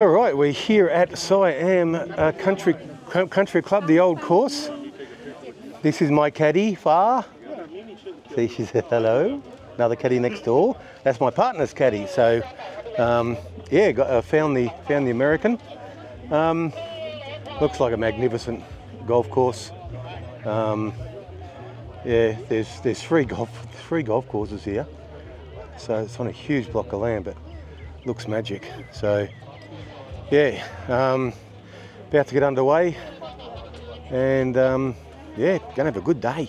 All right, we're here at Siam uh, Country Country Club, the old course. This is my caddy, Far. See, she said hello. Another caddy next door. That's my partner's caddy. So, um, yeah, got, uh, found the found the American. Um, looks like a magnificent golf course. Um, yeah, there's there's three golf three golf courses here. So it's on a huge block of land, but looks magic. So yeah, um, about to get underway, and um, yeah, gonna have a good day.